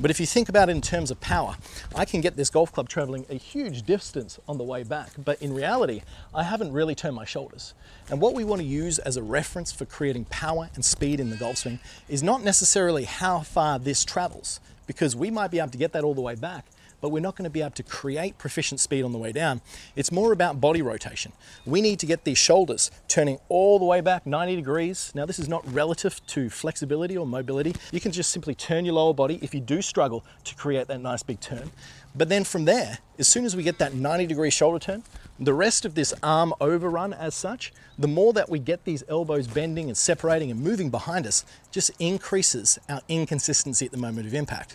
But if you think about it in terms of power, I can get this golf club traveling a huge distance on the way back, but in reality, I haven't really turned my shoulders. And what we want to use as a reference for creating power and speed in the golf swing is not necessarily how far this travels, because we might be able to get that all the way back, but we're not going to be able to create proficient speed on the way down. It's more about body rotation. We need to get these shoulders turning all the way back 90 degrees. Now, this is not relative to flexibility or mobility. You can just simply turn your lower body if you do struggle to create that nice big turn. But then from there, as soon as we get that 90 degree shoulder turn, the rest of this arm overrun as such, the more that we get these elbows bending and separating and moving behind us, just increases our inconsistency at the moment of impact.